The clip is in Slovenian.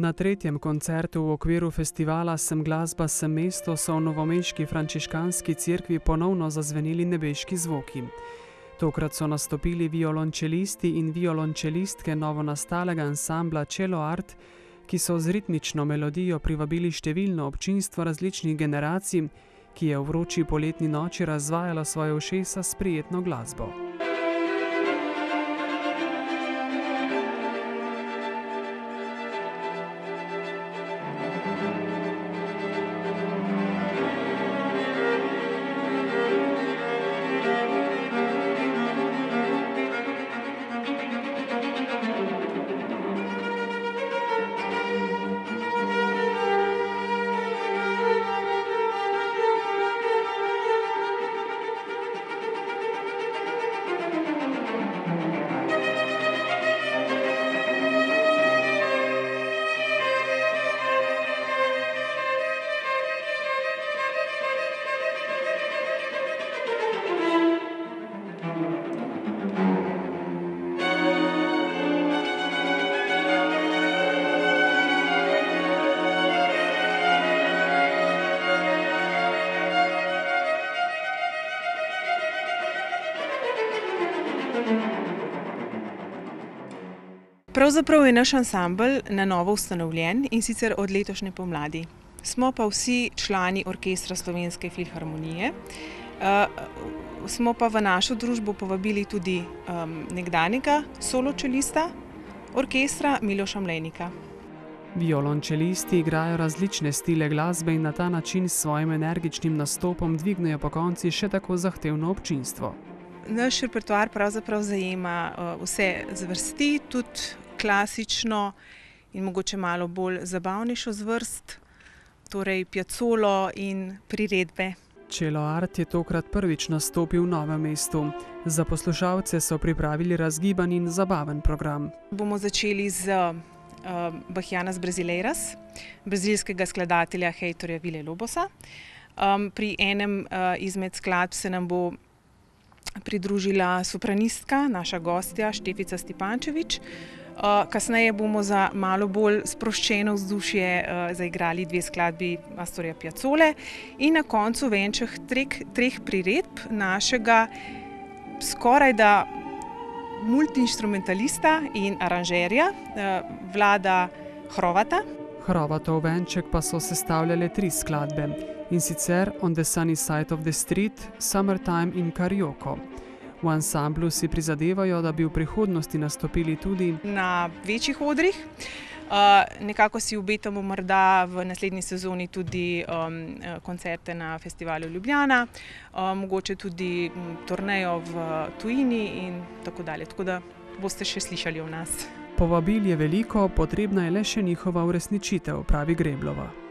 Na tretjem koncertu v okviru festivala Sem glasba, sem mesto so v novomeški frančiškanski cerkvi ponovno zazvenili nebeški zvoki. Tokrat so nastopili violončelisti in violončelistke novonastalega ansambla Cello Art, ki so z ritmično melodijo privabili številno občinstvo različnih generacij, ki je v vroči poletni noči razvajalo svoje ušesa s prijetno glasbo. Pravzaprav je naš ansambel na novo ustanovljen, in sicer od letošnje pomladi. Smo pa vsi člani Orkestra Slovenske filharmonije. smo pa v našo družbo povabili tudi, nekdanjega soločelista orkestra Miloša Mlejnika. Violončelisti igrajo različne stile glasbe in na ta način s svojim energičnim nastopom dvignejo pokonci še tako zahtevno občinstvo. Naš repertoar pravzaprav zajema, vse zvrsti, tudi klasično in mogoče malo bolj zabavnejšo zvrst, torej piacolo in priredbe. Cello Art je tokrat prvič nastopil v Novem mestu. Za poslušalce so pripravili razgiban in zabaven program. Bomo začeli z, Bahianas Brasileiras brazilskega skladatelja Heitorja Villa-Lobosa. pri enem, izmed skladb se nam bo pridružila sopranistka, naša gostja Štefica Stipančevič. Kasneje bomo za malo bolj sproščeno vzdušje, zaigrali dve skladbi Astorja Piazole in na koncu venček treh priredb našega skorajda multiinštrumentalista in aranžerja, Vlada Hrovata. Hrovatov venček pa so sestavljale tri skladbe, in sicer On the sunny side of the street, Summertime in Karioko. V ansamblu si prizadevajo, da bi v prihodnosti nastopili tudi na večjih odrih. nekako si obetamo morda v naslednji sezoni tudi, koncerte na Festivalu Ljubljana, mogoče tudi turnejo v tujini in tako dalje, tako da boste še slišali o nas. Povabil je veliko, potrebna je le še njihova uresničitev, pravi Greblova.